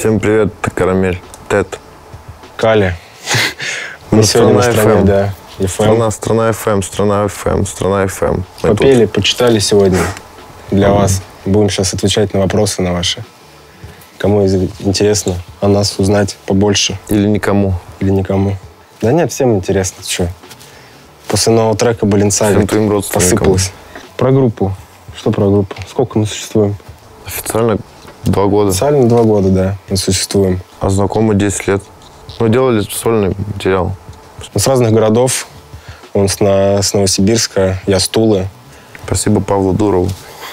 Всем привет, это Карамель. Тед. Кали. Мы Мы сегодня на стране, FM. да. FM. Страна, страна FM, страна FM, страна FM. Мы тут. Попели, почитали сегодня для вас. Будем сейчас отвечать на вопросы на ваши. Кому интересно о нас узнать побольше Или никому. или никому. Да нет, всем интересно. Что? После нового трека Баленсаги посыпалось. Про группу. Что про группу? Сколько мы существуем? Официально два года. Официально два года, да, мы существуем. А знакомы 10 лет. Мы делали сольный материал. С разных городов. Он с, на- с Новосибирска, я с Тулы. Спасибо Павлу Дурову.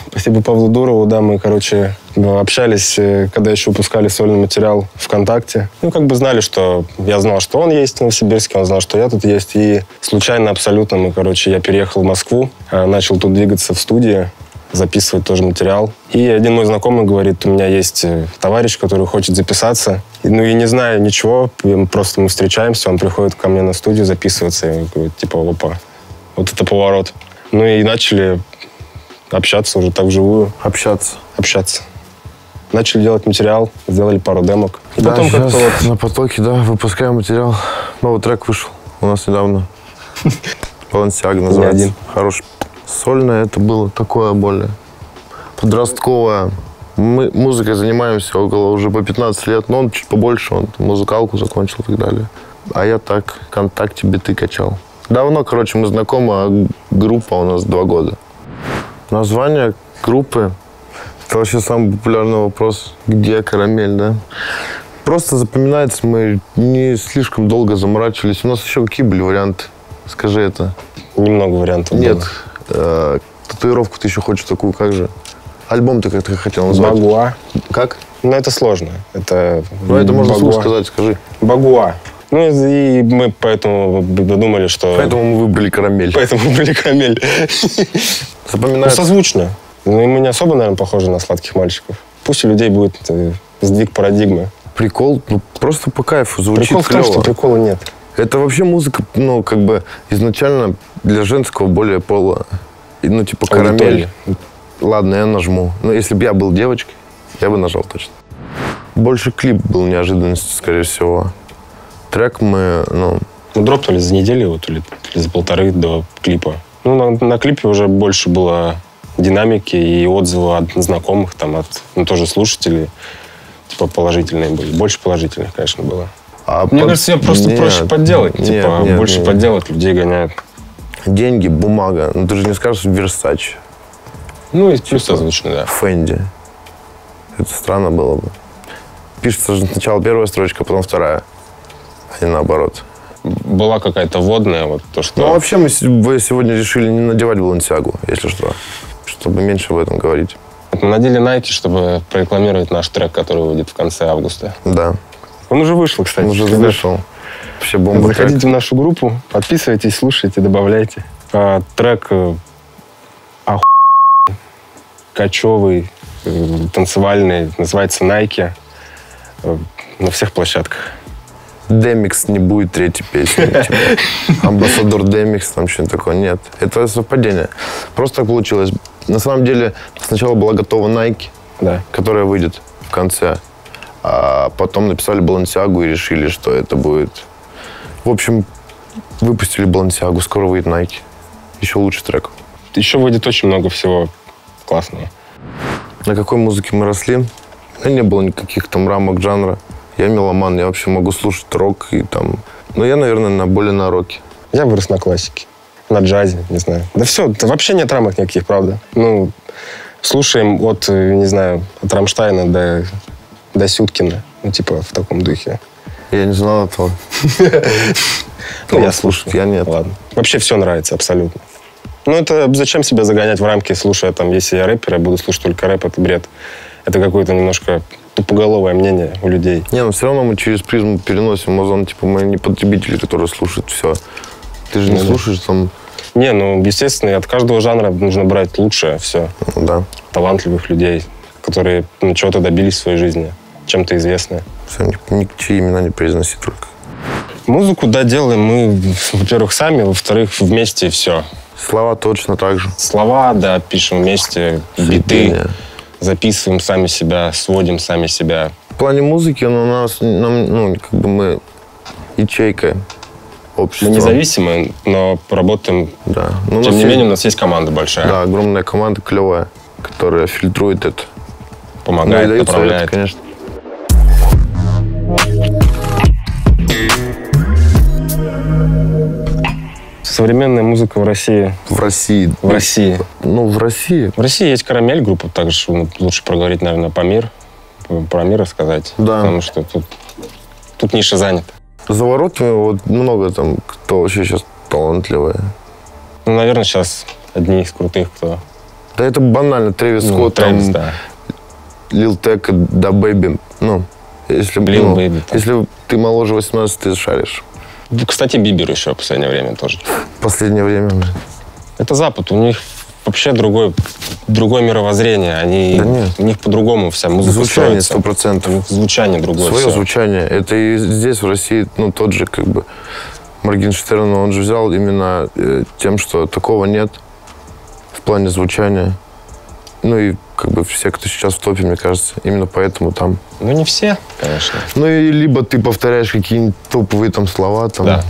Спасибо Павлу Дурову, да, мы, короче, общались, э, когда еще выпускали сольный материал ВКонтакте. Ну, как бы знали, что я знал, что он есть в Новосибирске, он знал, что я тут есть. И случайно абсолютно мы, короче, я переехал в Москву, э, начал тут двигаться в студии, записывать тоже материал. И один мой знакомый говорит, у меня есть э, товарищ, который хочет записаться. Ну, и не знаю ничего, просто мы встречаемся, он приходит ко мне на студию записываться, и говорит, типа, опа, вот это поворот. Ну и начали общаться уже так вживую Общаться. общаться. Начали делать материал, сделали пару демок. И Да, потом как-то вот... на потоке, да, выпускаем материал. Новый трек вышел у нас недавно. Балансиаг называется. один. Хороший. Сольное это было такое более подростковое. Мы музыкой занимаемся около уже по 15 лет, но он чуть побольше, он музыкалку закончил и так далее. А я так, ВКонтакте биты качал. Давно, короче, мы знакомы, а группа у нас два года. Название группы – это вообще самый популярный вопрос. Где карамель, да? Просто запоминается, мы не слишком долго заморачивались. У нас еще какие были варианты? Скажи это. Немного вариантов Нет. было. Э, татуировку ты еще хочешь такую, как же? Альбом ты как-то хотел назвать. Багуа. Как? Ну, это сложно. Это... Ну, это можно Багуа. сказать, скажи. Багуа. Ну, и мы поэтому додумали, что... Поэтому мы выбрали карамель. Поэтому были камель. Ну, Запоминается. созвучно. Ну, и мы не особо, наверное, похожи на сладких мальчиков. Пусть у людей будет э, сдвиг парадигмы. Прикол, ну, просто по кайфу, звучит Прикол в том, клево. что прикола нет. Это вообще музыка, ну, как бы изначально для женского более пола. И, Ну, типа карамель. Ладно, я нажму. Но если бы я был девочкой, я бы нажал точно. Больше клип был неожиданностью, скорее всего. Трек мы, ну, Мы дропнули за неделю, вот, или за полторы до клипа. Ну, на, на клипе уже больше было динамики и отзывы от знакомых, там, от ну, тоже слушателей. Типа положительные были. Больше положительных, конечно, было. А Мне под- кажется, ее просто Нет, проще подделать. нет, типа, нет, больше нет. подделать людей гоняют. Деньги, бумага. Ну, ты же не скажешь Версач, Ну, и плюс созвучно, да. Фэнди. Это странно было бы. Пишется же сначала первая строчка, потом вторая. А не наоборот. Была какая-то водная, вот то, что... Ну, вообще мы сегодня решили не надевать Балансиагу, если что. Чтобы меньше в этом говорить. Мы надели Nike, чтобы прорекламировать наш трек, который выйдет в конце августа. Да. Он уже вышел, кстати. Он уже вышел. Вообще бомба. трек. Заходите в нашу группу, подписывайтесь, слушайте, добавляйте. А, трек э, оху... кочевый, э, танцевальный, называется Nike. Э, на всех площадках. Демикс не будет третьей песни. типа. Амбассадор Демикс, там что-нибудь такое. Нет. Это совпадение. Просто так получилось. На самом деле, сначала была готова Nike, Да. которая выйдет в конце. А потом написали Балансиагу и решили, что это будет... В общем, выпустили Балансиагу, скоро выйдет Nike. Еще лучший трек. Еще выйдет очень много всего классного. На какой музыке мы росли? Не было никаких там рамок жанра. Я меломан, я вообще могу слушать рок и там... Но я, наверное, на более на роке. Я вырос на классике, на джазе, не знаю. Да все, да вообще нет рамок никаких, правда. Ну, слушаем от, э, не знаю, от Рамштайна до, до Сюткина. Ну, типа, в таком духе. Я не знал этого. Ну, я слушаю, я нет. Ладно. Вообще все нравится абсолютно. Ну, это зачем себя загонять в рамки, слушая там, если я рэпер, я буду слушать только рэп, это бред. Это какое-то немножко тупоголовое мнение у людей. Не, но все равно мы через призму переносим музон. Типа мы не потребители, которые слушают все. Ты же не Ну слушаешь там... Не, ну, естественно, от каждого жанра нужно брать лучшее все. ну, Да. Талантливых людей, которые ну, чего-то добились в своей жизни, чем-то известны. Все, ни, ничьи имена не произноси только. Музыку, да, делаем мы, во-первых, сами, во-вторых, вместе все. Слова точно так же. Слова, да, пишем вместе, биты, записываем сами себя, сводим сами себя. плане музыки ну, у нас, нам, ну, как бы мы ячейка общества. Мы независимы, но работаем. Да. Ну, у Тем не есть- менее, у нас есть команда большая. Да, огромная команда клевая, которая фильтрует это. Ну, и Помогает, дает советы, направляет. конечно. Современная музыка в России. В России. В России. Ну, в России. В России есть карамель группа, также лучше проговорить, наверное, по мир, про мир рассказать. Да. Потому что тут, тут ниша занята. За воротами вот много там, кто вообще сейчас талантливый. Ну, наверное, сейчас одни из крутых, кто... Да это банально. Трэвис Ну, Скотт, Трэвис, там, да. Лил Тек, Да Бэйби. Ну, если, Lil ну, Baby, если ты моложе 18, ты шаришь. Кстати, Бибер еще в последнее время тоже. В последнее время. блин. Это Запад, у них вообще другое, другое мировоззрение. Они, Да нет. У них по-другому вся музыка Звучание сто процентов. Звучание другое. Свое всё. звучание. Это и здесь, в России, ну, тот же, как бы, Моргенштерн, он же взял именно э, тем, что такого нет в плане звучания. Ну, и, как бы, все, кто сейчас в топе, мне кажется, именно поэтому там. Ну, не все, конечно. Ну, и либо ты повторяешь какие-нибудь топовые там слова, там. Да.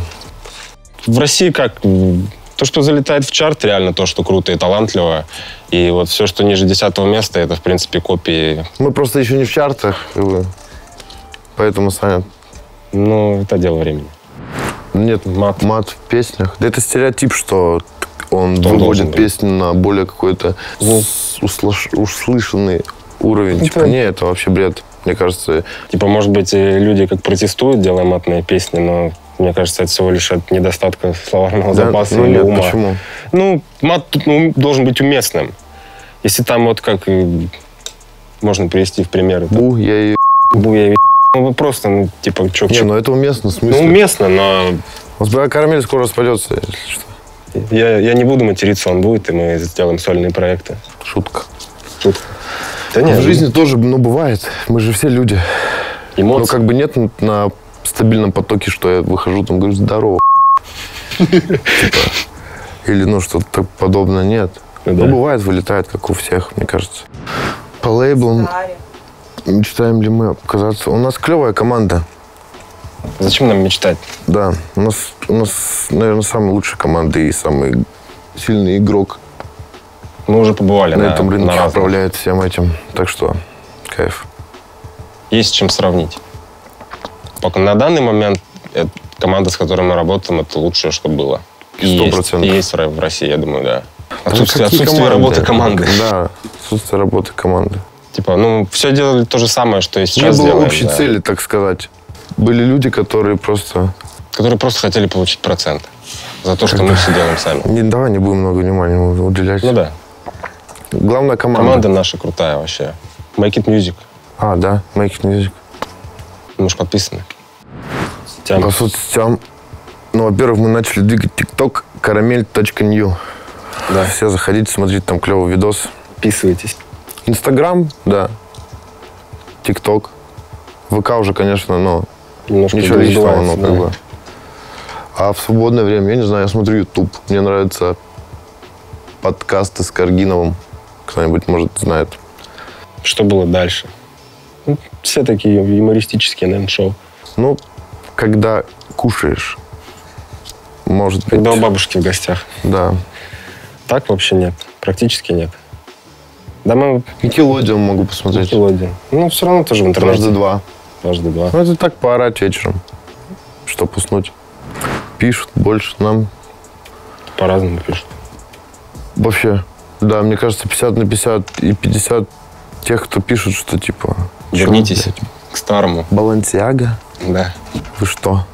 В России как? То, что залетает в чарт, реально то, что круто и талантливо. И вот все, что ниже десятого места, это, в принципе, копии. Мы просто еще не в чартах, как бы, поэтому, Саня, Ну, это дело времени. нет Мат. мат в песнях. Да это стереотип, что он Что он выводит песню на более какой-то Ну. услыш- услышанный уровень. Ну, Типа, да. не, это вообще бред. Мне кажется, Типа, может быть, люди как протестуют, делая матные песни, но мне кажется, это всего лишь от недостатка словарного да, запаса ну или нет, ума. почему? Ну, мат тут ну, должен быть уместным. Если там вот как и можно привести в пример. Бу, я и... буя и ну, вы просто, ну, типа, чё, Не, ну это уместно, в ну, смысле. уместно, но У бля, карамель скоро распадется, если что. Я, я не буду материться, он будет, и мы сделаем сольные проекты. Шутка. Шутка. Да в жизни тоже, ну, бывает. Мы же все люди. эмоции. Ну, как бы нет на стабильном потоке, что я выхожу, там, говорю, здорово. Типа, Или, ну, что-то подобное. Нет. Ну Ну, да. бывает, вылетает, как у всех, мне кажется. По лейблам мечтаем ли мы оказаться... У нас клевая команда. Зачем нам мечтать? Да, у нас, у нас, наверное, самая лучшая команда и самый сильный игрок Мы уже побывали на, на, этом рынке на управляет всем этим. Так что, кайф. Есть с чем сравнить. Пока на данный момент э, команда, с которой мы работаем, это лучшее, что было. Сто есть- процентов. И есть в России, я думаю, да. Да Отсутствие, какие отсутствие команды? работы команды. Да, отсутствие работы команды. Типа, ну, все делали то же самое, что и Не сейчас было делаем. общей да. цели, так сказать. Были люди, которые просто... Которые просто хотели получить процент за то, что мы все делаем сами. Не, давай не будем много внимания уделять. Ну да. Главная команда. Команда наша крутая вообще. Make it music. А, да, Make It Music. Мы же подписаны. Сетям. По соцсетям. Ну, во-первых, мы начали двигать TikTok карамель.нью. Да. Все заходите, смотрите, там клевый видос. Подписывайтесь. Инстаграм, да. ТикТок. ВК уже, конечно, но Немножко ничего личного, но как да. бы. А в свободное время, я не знаю, я смотрю YouTube. Мне нравятся подкасты с Каргиновым. Кто-нибудь, может, знает. Что было дальше? Ну, все такие юмористические, наверное, шоу. Ну, когда кушаешь, может быть, Когда у бабушки в гостях. да. Так вообще нет. Практически нет. Да мы Никелодион могу посмотреть. Никелодеон. Ну, все равно тоже в интернете. Дважды два. Дважды два. Ну, это так поорать вечером, чтоб уснуть. Пишут больше нам. По-разному пишут. Вообще, да, мне кажется, 50 на 50 и 50 тех, кто пишут, что типа... Вернитесь блядь, к старому. Балансиага? Да. Вы что?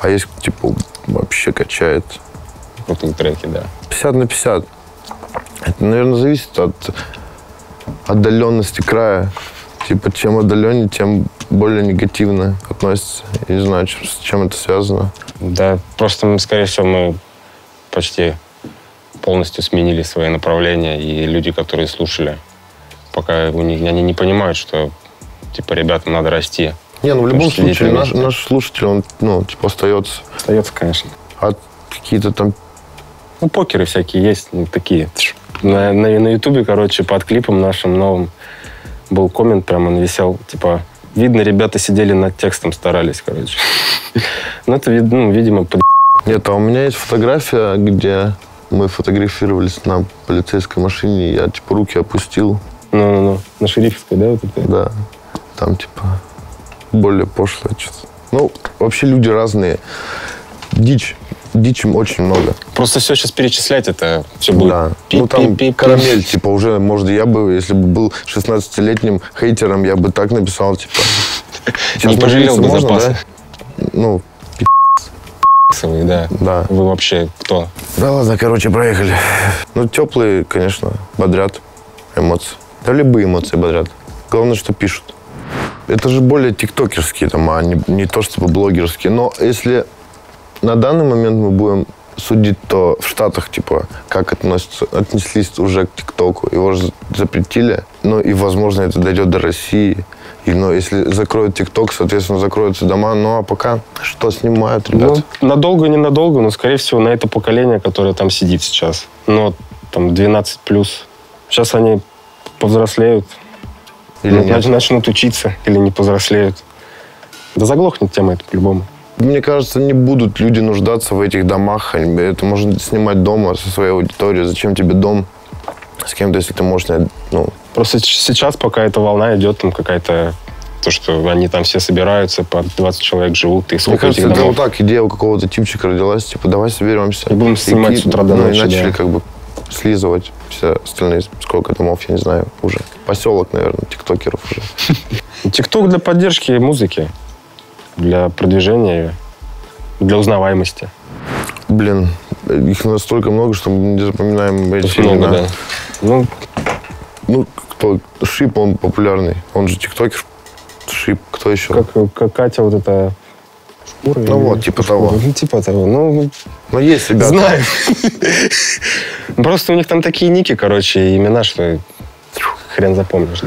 А есть, типа, вообще качает. Крутые треки, да. 50 на 50. Это, наверное, зависит от отдаленности края. Типа, чем отдаленнее, тем более негативно относится. Я не знаю, чем- с чем это связано. Да, просто, мы, скорее всего, мы почти полностью сменили свои направления, и люди, которые слушали, пока у них, они не понимают, что, типа, ребятам надо расти. Не, ну в любом случае, на наш, наш слушатель, он, ну, типа, остается. Остается, конечно. А какие-то там... Ну, покеры всякие есть, ну, такие. На, на, на Ютубе, короче, под клипом нашим новым был коммент, прям он висел, типа, Видно, ребята сидели над текстом, старались, короче. Ну, это, ну, видимо, под... Нет, а у меня есть фотография, где мы фотографировались на полицейской машине. Я, типа, руки опустил. Ну-ну-ну. На Шерифской, да, вот это? Да. Там, типа, более пошлое что-то. Ну, вообще люди разные. Дичь. Дичи очень много. Просто все сейчас перечислять, это все будет. Да. ну, там карамель, типа, уже, может, я бы, если бы был 16-летним хейтером, я бы так написал, типа... Не на пожалел бы можно, запаса. да? Ну, пи***совые, да. да. Вы вообще кто? Да ладно, короче, проехали. Ну, теплые, конечно, бодрят эмоции. Да любые эмоции бодрят. Главное, что пишут. Это же более тиктокерские там, а не, не то чтобы блогерские. Но если на данный момент мы будем судить, то в Штатах, типа, как относятся, отнеслись уже к ТикТоку. Его же запретили. Ну, и, возможно, это дойдет до России. И, ну, если закроют ТикТок, соответственно, закроются дома. Ну, а пока что снимают, ребята? Ну, надолго, ненадолго, но, скорее всего, на это поколение, которое там сидит сейчас. Ну, там, 12 плюс. Сейчас они повзрослеют. Или ну, нет? нач- начнут учиться или не повзрослеют. Да заглохнет тема это по-любому. Мне кажется, не будут люди нуждаться в этих домах. Это можно снимать дома со своей аудиторией. Зачем тебе дом с кем-то, если ты можешь ну, Просто сейчас, пока эта волна идет, там какая-то... То, что они там все собираются, по 20 человек живут, и Мне сколько кажется, этих это вот так идея у какого-то типчика родилась, типа, давай соберемся. И будем снимать ки- с утра до ну, ночи, и начали да. как бы слизывать все остальные, сколько домов, я не знаю, уже. Поселок, наверное, тиктокеров уже. ТикТок для поддержки музыки, для продвижения, для узнаваемости. Блин, их настолько много, что мы не запоминаем эти Их много, да. Ну, Ну, кто? Шип, он популярный. Он же тиктокер. Шип, кто еще? как, как Катя вот эта шкура. Ну вот, типа шкура. того. Ну, типа того. Ну, Ну, есть ребята. знаю. Просто у них там такие ники, короче, имена, что хрен запомнишь.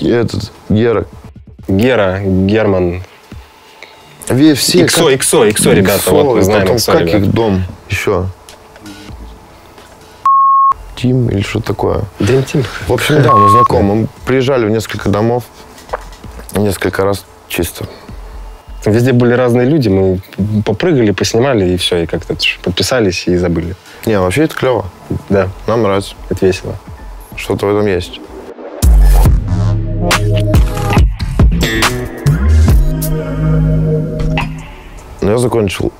Этот, Гера. Гера, Герман. Все, Иксо, Иксо, Иксо, ребята, вот мы знаем Иксо, как ребята. их дом еще? Тим или что такое? Dream Team. В общем, да, мы знакомы. Мы приезжали в несколько домов. Несколько раз чисто. Везде были разные люди, мы попрыгали, поснимали, и все, и как-то подписались и забыли. Не, вообще это клево. Да, Нам нравится. это весело. Что-то в этом есть. Ну, я закончил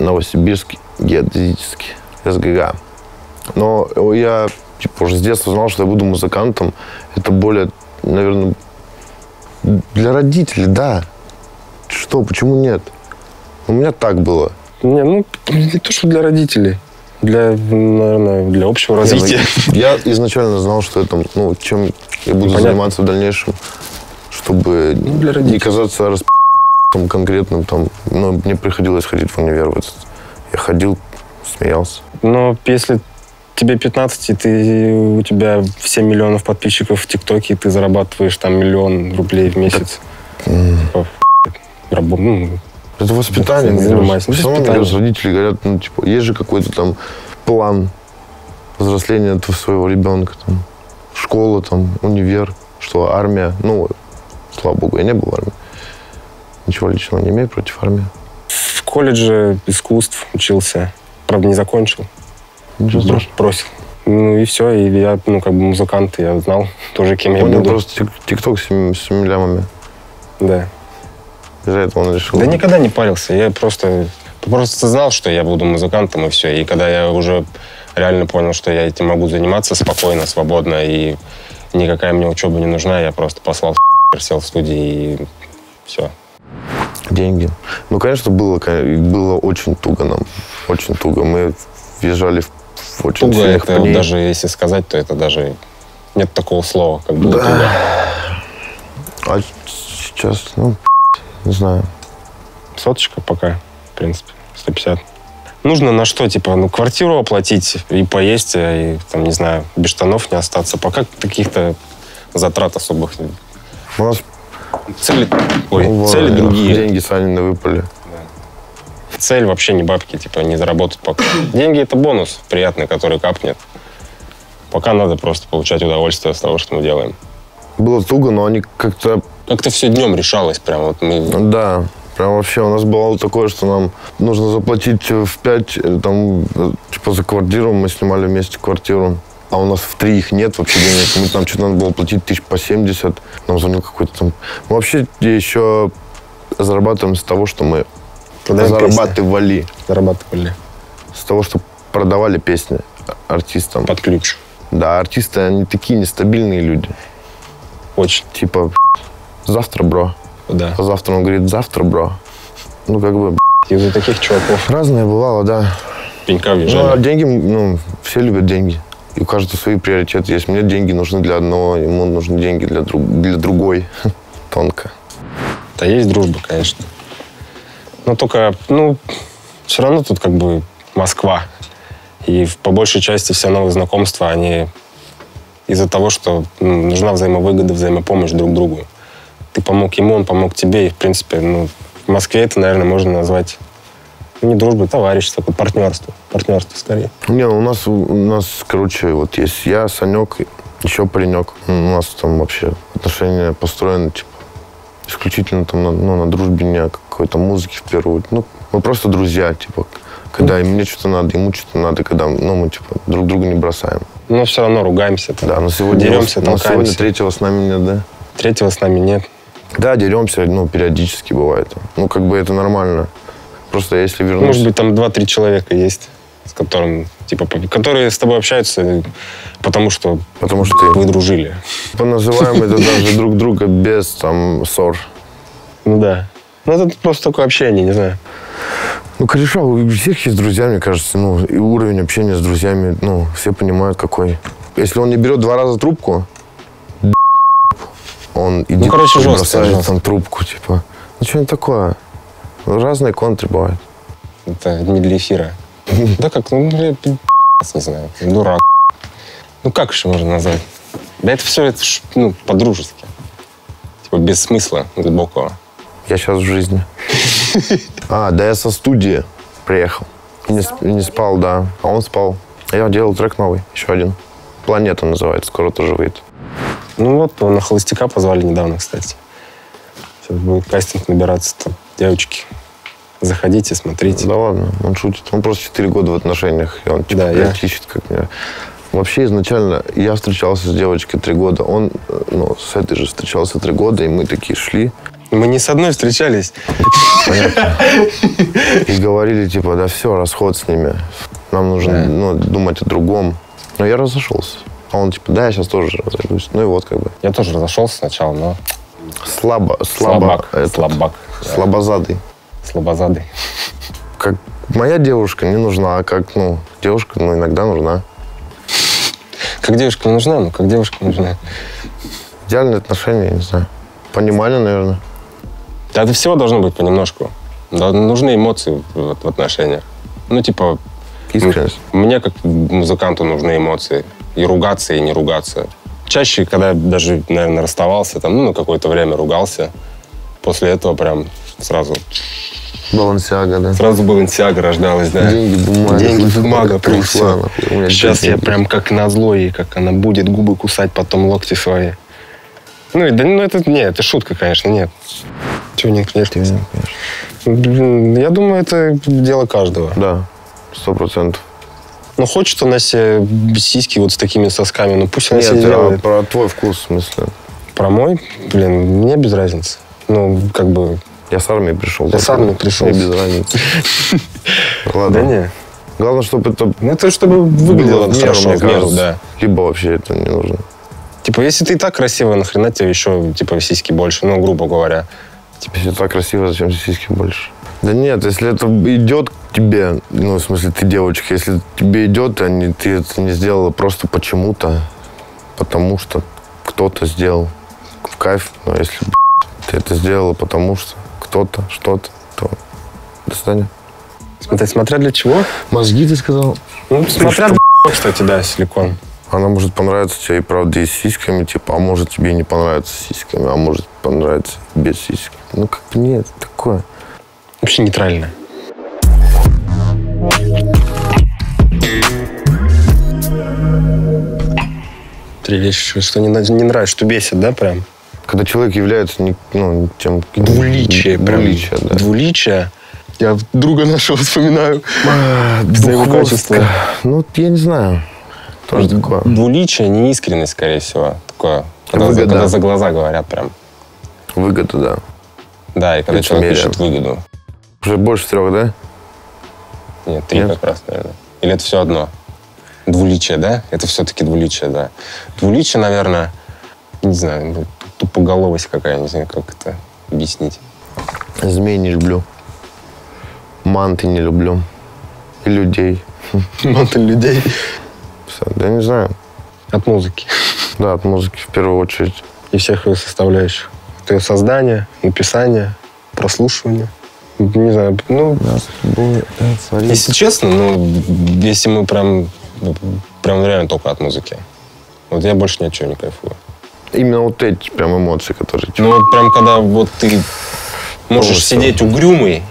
Новосибирский геодезический СГГ. Но я типа, уже с детства знал, что я буду музыкантом. Это более, наверное, для родителей, да. Что, почему нет? У меня так было. Не, ну, не то, что для родителей. Для, наверное, для общего развития. Я изначально знал, что это, ну, чем я буду Понятно. заниматься в дальнейшем, чтобы Ну, не казаться расп... конкретным. Там, ну, мне приходилось ходить в универ. в этот. Я ходил, смеялся. Но если тебе 15, и ты, у тебя 7 миллионов подписчиков в ТикТоке, и ты зарабатываешь там миллион рублей в месяц. Типа, рабо- ну, Это воспитание. Равно, мне Воспитание. родители говорят, ну, типа, есть же какой-то там план взросления этого своего ребенка. Там, школа, там, универ, что армия. Ну, слава богу, я не был в армии. Ничего личного не имею против армии. в колледже искусств учился. Правда, не закончил. Ничего страшного. Бросил. Ну и все, и я, ну, как бы музыкант, я знал тоже, кем я Понял буду. просто тик- тикток с с семью лямами. Да. Из-за этого он решил. Да никогда не парился. Я просто, просто знал, что я буду музыкантом, и все. И когда я уже реально понял, что я этим могу заниматься спокойно, свободно, и никакая мне учеба не нужна, я просто послал сел в студии, и все. Деньги. Ну, конечно, было, было очень туго нам. Очень туго. Мы въезжали в, в очень Туго сильных это, пней. даже если сказать, то это даже нет такого слова, как было туго. А сейчас, ну, не знаю. Соточка пока, в принципе, 150. Нужно на что, типа, ну, квартиру оплатить и поесть, и, там, не знаю, без штанов не остаться. Пока каких-то затрат особых. нет. У нас Цели, ой, ну, цели другие. деньги Санины выпали. Цель вообще не бабки, типа, не заработать пока. Деньги — это бонус приятный, который капнет. Пока надо просто получать удовольствие от того, что мы делаем. Было туго, но они как-то Как-то все днем решалось прям. Вот мы... Да, прям вообще у нас было такое, что нам нужно заплатить в 5, э, там, э, типа за квартиру, мы снимали вместе квартиру. А у нас в три их нет вообще денег. Мы там что-то надо было платить тысяч по 70. Нам звонил какой-то там... Мы вообще еще зарабатываем с того, что мы Продаем песни. зарабатывали. Зарабатывали. С того, что продавали песни артистам. Под ключ. Да, артисты, они такие нестабильные люди. Очень. Типа, завтра, бро. Да. А завтра он говорит, завтра, бро. Ну, как бы, Из-за таких чуваков разное бывало, да. пенька Ну, а въезжали. деньги, ну, все любят деньги. И у каждого свои приоритеты есть. Мне деньги нужны для одного, ему нужны деньги для, друг, для другой. Тонко. Да есть дружба, конечно. Но только, ну, все равно тут как бы Москва. И по большей части все новые знакомства, они из-за того, что ну, нужна взаимовыгода, взаимопомощь друг другу. Ты помог ему, он помог тебе. И, в принципе, ну, в Москве это, наверное, можно назвать не дружбой, товарищество, такое партнерство. Партнерство, скорее. Не, у нас, у нас, короче, вот есть я, Санек, еще паренек. У нас там вообще отношения построены, типа, исключительно там на, ну, на дружбе, не о какой-то музыке в первую. Ну, мы просто друзья, типа, когда и мне что-то надо, ему что-то надо, когда, ну, мы, типа, друг друга не бросаем. Но все равно ругаемся. там, Да, но сегодня, деремся, но сегодня толкаемся. третьего с нами нет, да? Третьего с нами нет. Да, деремся, ну, периодически бывает. Ну, как бы это нормально. Просто если вернусь... Может быть, там два-три человека есть, с которым, типа, которые с тобой общаются, потому что Потому что вы дружили. поназываем это даже друг друга без там ссор. Ну да. Ну, это просто такое общение, не знаю. Ну, кореша, у всех есть друзья, мне кажется. Ну, и уровень общения с друзьями, ну, все понимают, какой. Если он не берет два раза трубку, он идет короче, и жестко, бросает жестко. там трубку, типа. Ну, что-нибудь такое. Разные контры бывают. Это не для эфира. Да как, ну, пи- не знаю, дурак. Ну, как еще можно назвать? Да это все, это, ж, ну, по-дружески. Типа, без смысла глубокого. Я сейчас в жизни. А, да я со студии приехал. Не, не спал, да. А он спал. А Я делал трек новый, еще один. Планета называется, скоро тоже выйдет. Ну вот, на холостяка позвали недавно, кстати. Будет кастинг набираться там, девочки. Заходите, смотрите. Да ладно, он шутит. Он просто 4 года в отношениях, и он типа, Да, я- ищет как меня. Вообще изначально я встречался с девочкой три года. Он ну, с этой же встречался три года, и мы такие шли Мы не с одной встречались. и говорили, типа, да все, расход с ними. Нам нужно Да. ну, думать о другом. Но я разошелся. А он типа, да, я сейчас тоже разойдусь. Ну и вот как бы. Я тоже разошелся сначала, но Слабо, слабо. слабак. этот, Слабак. Слабозадый. Слабозадый. Как моя девушка не нужна, а как, ну, девушка, ну, иногда нужна. Как девушка не нужна, ну как девушка нужна. Идеальные отношения, я не знаю. Понимание, наверное. Да, это всего должно быть понемножку. Да, нужны эмоции в, в отношениях. Ну, типа, Искренность. мне как музыканту нужны эмоции. И ругаться, и не ругаться. Чаще, когда я даже, наверное, расставался, там, ну, на какое-то время ругался, после этого прям сразу, Балансиага, да. сразу Балансиага рождалась, да. Деньги, бумага. Деньги, бумага, прям меня Сейчас деньги. я прям как назло ей, как она будет губы кусать, потом локти свои. Ну, да, ну это, не, это шутка, конечно, нет. Чего не конечно. Конечно. Я думаю, это дело каждого. Да, сто процентов. Ну, хочет она себе сиськи вот с такими сосками, ну пусть она Нет, себе делает. про твой вкус, в смысле. Про мой, блин, мне без разницы. Ну, как бы, Я с армии пришел. Я с армии пришел. Мне без разницы. Ладно. да не. Главное, чтобы это Ну, это чтобы выглядело меру, хорошо, мне кажется. да. Либо вообще это не нужно. Типа, если ты и так красивая, нахрена тебе еще, типа, сиськи больше, ну, грубо говоря. Если так красиво, зачем сиськи больше? Да нет, если это идет к тебе, ну, в смысле, ты девочка, если тебе идет, а не, ты это не сделала просто почему-то, потому что кто-то сделал в кайф, но если ты это сделала потому что кто-то, что-то, то до свидания. Смотря, смотря для чего. Мозги, ты сказал? Ну, смотря, кстати, да, силикон. Она может понравиться тебе и правда и с сиськами, типа, а может тебе и не понравиться с сиськами, а может понравиться без сиськ. Ну, как бы нет, такое. Вообще нейтральная. Три вещи, что не, не нравится, что бесит, да, прям? Когда человек является не, ну, тем... Двуличие. Прям. Двуличие, да. Двуличие. Я друга нашего вспоминаю. За его Двухвостка. качество. Ну, я не знаю. Тоже такое. Двуличие, неискренность, скорее всего. Такое. Когда, за, Выгода. когда за глаза говорят прям. Выгода, да. Да, и когда человек Лицемерие. ищет выгоду. Уже больше трех, да? Нет, три Нет? как раз, наверное. Или это все одно? Двуличие, да? Это все-таки двуличие, да. Двуличие, наверное, не знаю, ну, тупоголовость какая, не знаю, как это объяснить. Змей не люблю. Манты не люблю. И людей. Мантель людей. Да не знаю. От музыки. Да, от музыки в первую очередь. И всех ее составляющих. Это ее создание, написание, прослушивание. Не знаю, ну, если честно, ну, если мы прям, прям реально только от музыки. Вот я больше ни от чего не кайфую. Именно вот эти прям эмоции, которые... Ну, вот прям когда вот ты можешь Полностью. сидеть угрюмый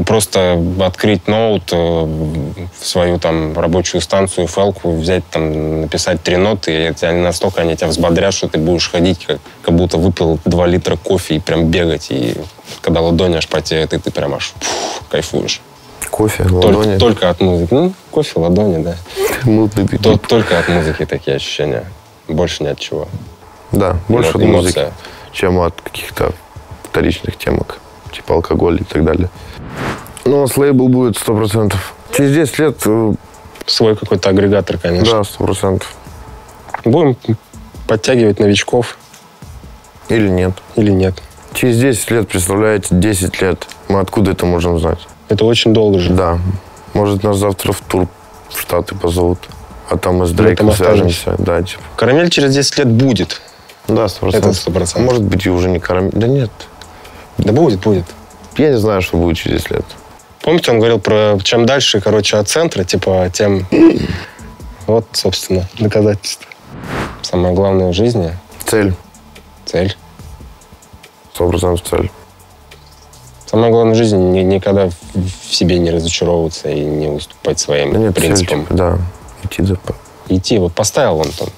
и просто открыть ноут, э, в свою там рабочую станцию, фэлку, взять там, написать три ноты, и это настолько они тебя взбодрят, что ты будешь ходить, как, как будто выпил два литра кофе и прям бегать. И когда ладони аж потеют, и ты прям аж фух, кайфуешь. Кофе, ладони. только от музыки. Ну, кофе, ладони, да. Мутный тип. только от музыки такие ощущения. Больше ни от чего. Да, больше от Эмо- музыки, чем от каких-то вторичных темок, типа алкоголь и так далее. Ну, у нас лейбл будет сто процентов. Через 10 лет, э, Свой какой-то агрегатор, конечно. да, сто процентов. Будем подтягивать новичков Или нет. или нет. Через 10 лет, представляете, 10 лет. Мы откуда это можем знать? Это очень долго же. Да. Может, нас завтра в тур в Штаты позовут. А там мы с Дрейком свяжемся. Да, типа. Карамель через 10 лет будет. Да, сто Это процентов. сто процентов. Может быть, и уже не карамель. Да нет. Да будет, будет. Я не знаю, что будет через 10 лет. Помните, он говорил про чем дальше, короче, от центра, типа, тем... Вот, собственно, доказательство. Самое главное в жизни Цель. — цель. Сто процентов цель. Самое главное в жизни ни- никогда в себе не разочаровываться и не уступать своим Да нет, цель, принципам. типа, да. Идти за... Идти, вот поставил он там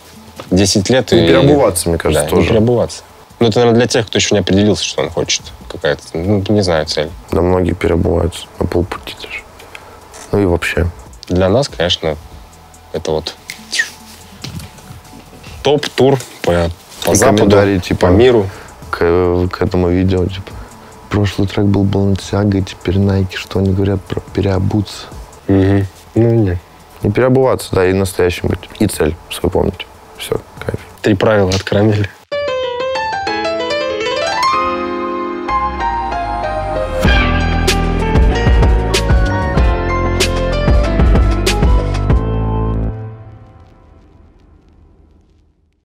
10 лет Не и... переобуваться, мне кажется, да, тоже. не переобуваться. Ну, это, наверное, для тех, кто еще не определился, что он хочет. Какая-то, ну, не знаю, цель. Да многие переобуваются на полпути даже. Ну и вообще. Для нас, конечно, это вот топ-тур по, по И Западу, типа, по миру. К, к этому видео, типа, прошлый трек был Balenciaga, теперь Nike, что они говорят про переобуться. Мгм. Ну, нет. Не переобуваться, да, и настоящим быть. И цель свою помнить. Все, кайф. Три правила от карамели.